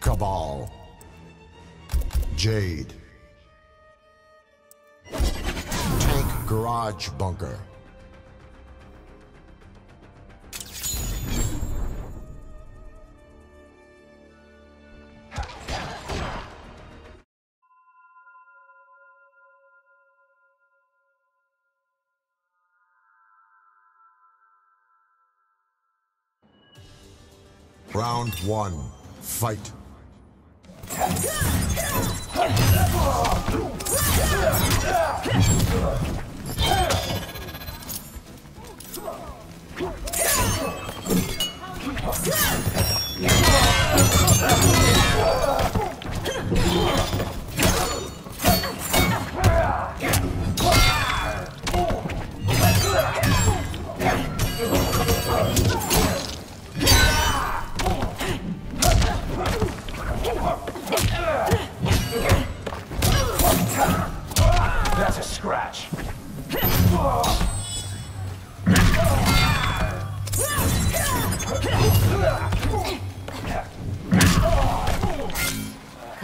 Cabal. Jade. Tank Garage Bunker. Round one, fight. Scratch.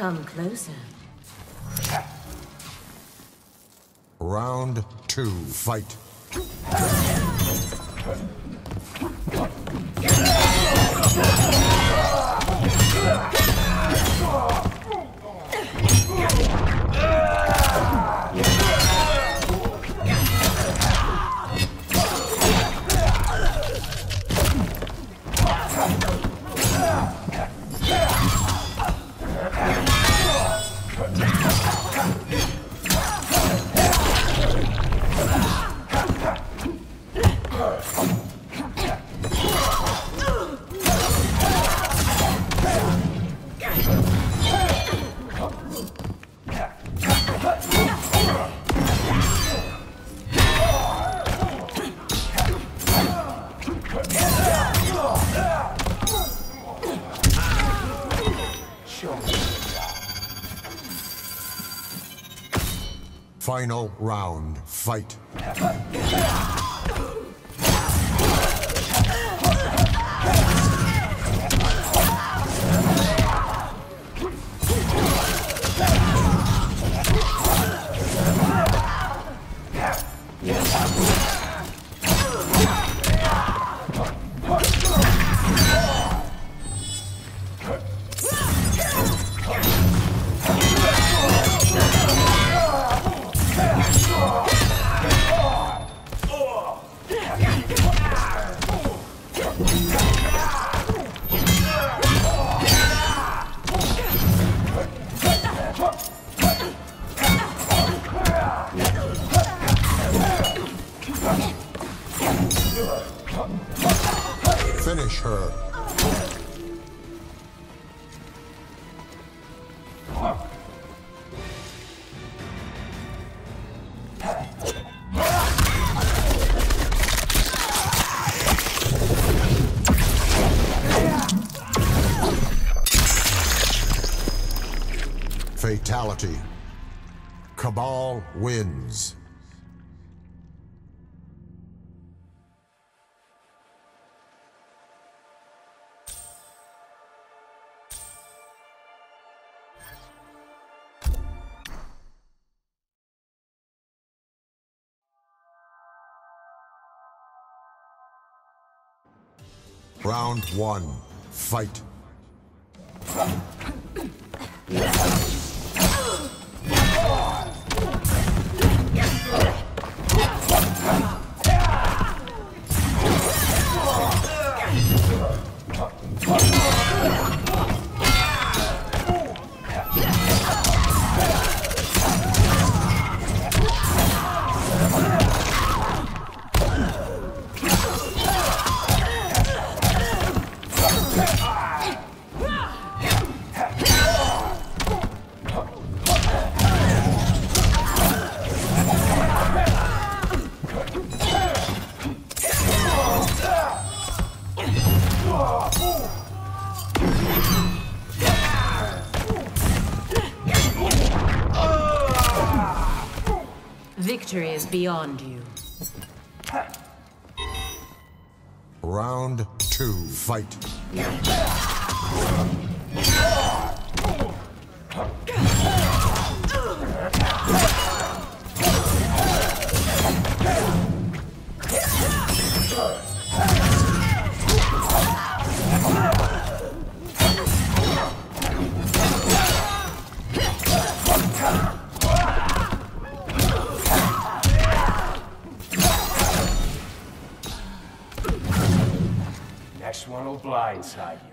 Come closer. Round two, fight. Final round, fight. Fatality. Cabal wins. Round one, fight. Victory is beyond you. Round two, fight. Next one will blindside you.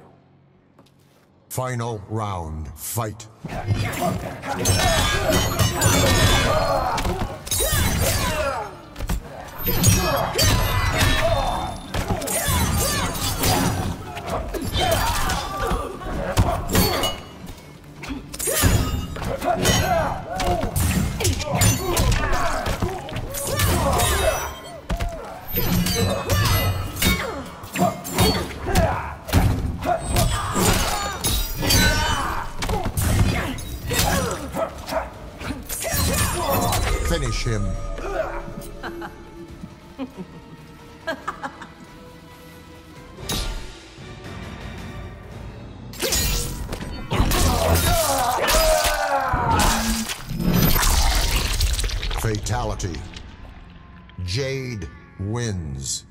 Final round, fight. Finish him. Fatality. Jade wins.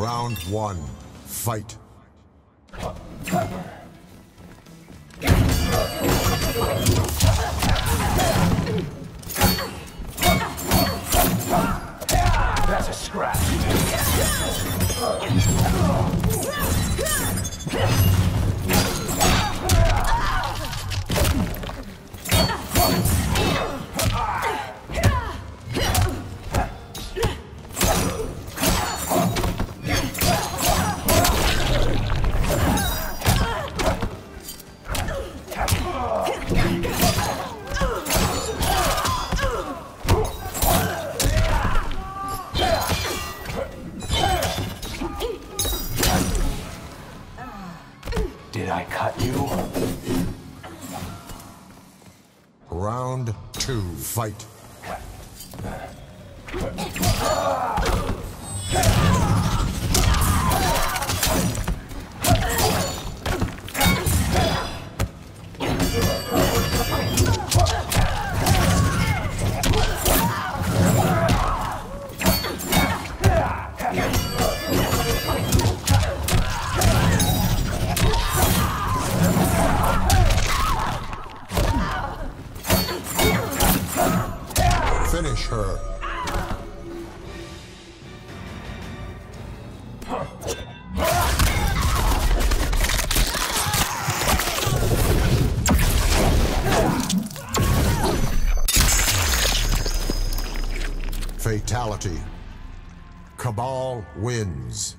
Round one, fight. That's a scratch. Did I cut you? Round two, fight. Uh, Finish her. Fatality. Cabal wins.